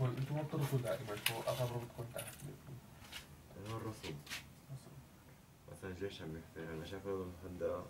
هو أنتوا ما بترصوا دائما هو اغلب بتكون تحت هو الرصد مثلا الجيش عم يحفر هلا شافوا المخدرات